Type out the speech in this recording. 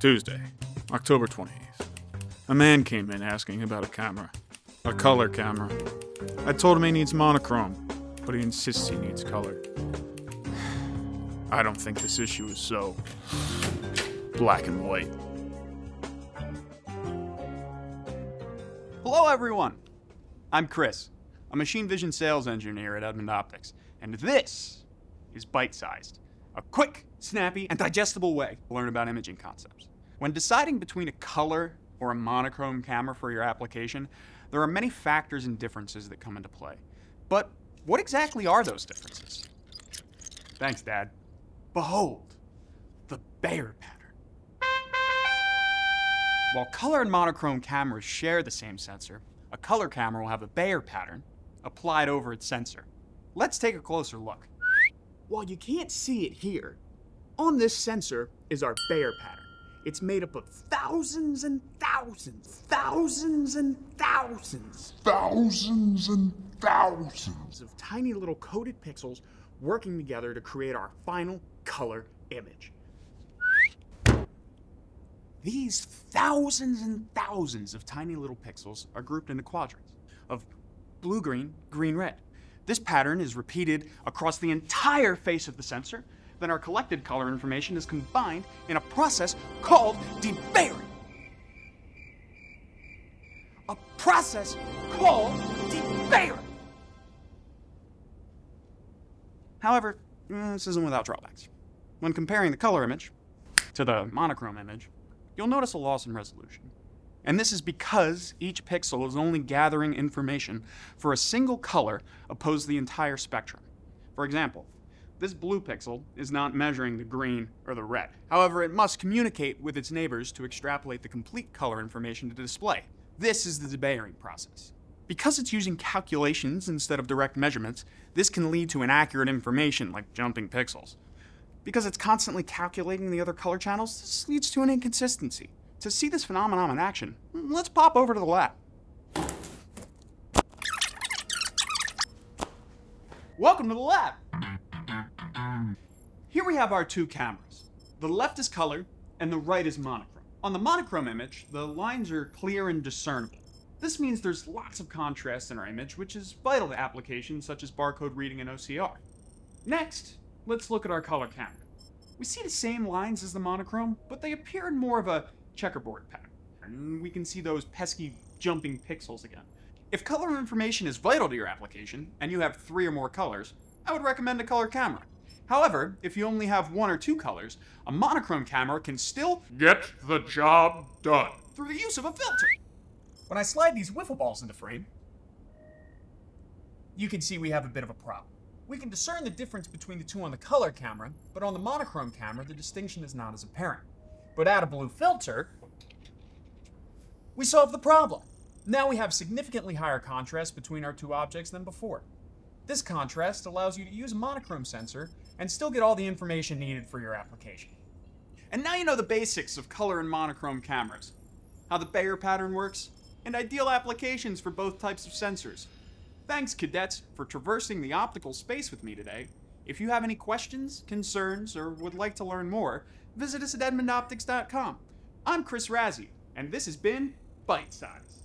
Tuesday, October 28th. A man came in asking about a camera. A color camera. I told him he needs monochrome, but he insists he needs color. I don't think this issue is so black and white. Hello, everyone. I'm Chris, a machine vision sales engineer at Edmund Optics, and this is Byte Sized, a quick, snappy, and digestible way to learn about imaging concepts. When deciding between a color or a monochrome camera for your application, there are many factors and differences that come into play. But what exactly are those differences? Thanks, Dad. Behold, the Bayer pattern. While color and monochrome cameras share the same sensor, a color camera will have a Bayer pattern applied over its sensor. Let's take a closer look. While you can't see it here, on this sensor is our Bayer pattern. It's made up of thousands and thousands, thousands and thousands, thousands and thousands of tiny little coded pixels working together to create our final color image. These thousands and thousands of tiny little pixels are grouped into quadrants of blue green, green red. This pattern is repeated across the entire face of the sensor. Then our collected color information is combined in a process called debayering. A process called debayering. However, mm, this isn't without drawbacks. When comparing the color image to the monochrome image, you'll notice a loss in resolution. And this is because each pixel is only gathering information for a single color opposed to the entire spectrum. For example, this blue pixel is not measuring the green or the red. However, it must communicate with its neighbors to extrapolate the complete color information to display. This is the debayering process. Because it's using calculations instead of direct measurements, this can lead to inaccurate information like jumping pixels. Because it's constantly calculating the other color channels, this leads to an inconsistency. To see this phenomenon in action, let's pop over to the lab. Welcome to the lab. Here we have our two cameras. The left is color and the right is monochrome. On the monochrome image, the lines are clear and discernible. This means there's lots of contrast in our image, which is vital to applications such as barcode reading and OCR. Next, let's look at our color camera. We see the same lines as the monochrome, but they appear in more of a checkerboard pattern. And we can see those pesky jumping pixels again. If color information is vital to your application, and you have three or more colors, I would recommend a color camera. However, if you only have one or two colors, a monochrome camera can still get the job done through the use of a filter. When I slide these wiffle balls into frame, you can see we have a bit of a problem. We can discern the difference between the two on the color camera, but on the monochrome camera, the distinction is not as apparent. But add a blue filter, we solve the problem. Now we have significantly higher contrast between our two objects than before. This contrast allows you to use a monochrome sensor and still get all the information needed for your application. And now you know the basics of color and monochrome cameras, how the Bayer pattern works, and ideal applications for both types of sensors. Thanks, cadets, for traversing the optical space with me today. If you have any questions, concerns, or would like to learn more, visit us at edmundoptics.com. I'm Chris Razzie, and this has been Byte Size.